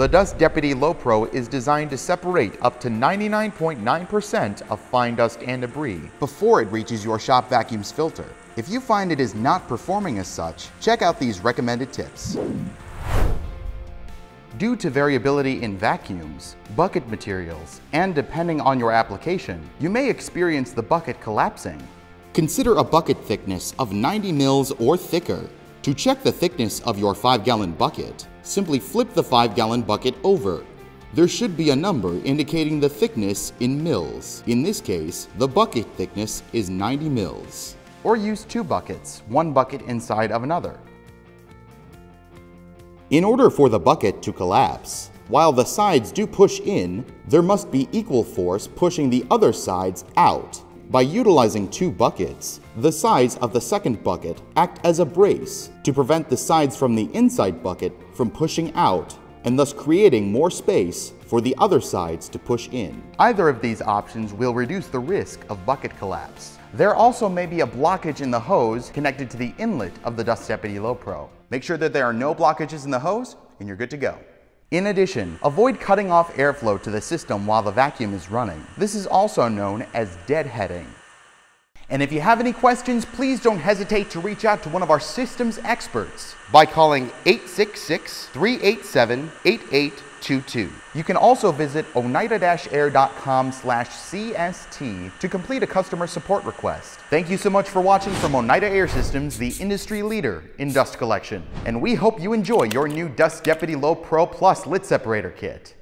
The Dust Deputy Low Pro is designed to separate up to 99.9% of fine dust and debris before it reaches your shop vacuum's filter. If you find it is not performing as such, check out these recommended tips. Due to variability in vacuums, bucket materials, and depending on your application, you may experience the bucket collapsing. Consider a bucket thickness of 90 mils or thicker. To check the thickness of your 5-gallon bucket, simply flip the 5-gallon bucket over. There should be a number indicating the thickness in mils. In this case, the bucket thickness is 90 mils. Or use two buckets, one bucket inside of another. In order for the bucket to collapse, while the sides do push in, there must be equal force pushing the other sides out. By utilizing two buckets, the sides of the second bucket act as a brace to prevent the sides from the inside bucket from pushing out and thus creating more space for the other sides to push in. Either of these options will reduce the risk of bucket collapse. There also may be a blockage in the hose connected to the inlet of the Dust Deputy Low Pro. Make sure that there are no blockages in the hose and you're good to go. In addition, avoid cutting off airflow to the system while the vacuum is running. This is also known as deadheading. And if you have any questions, please don't hesitate to reach out to one of our systems experts by calling 866 387 8822. You can also visit oneida-air.com slash CST to complete a customer support request. Thank you so much for watching from Oneida Air Systems, the industry leader in dust collection. And we hope you enjoy your new Dust Deputy Low Pro Plus Lid Separator Kit.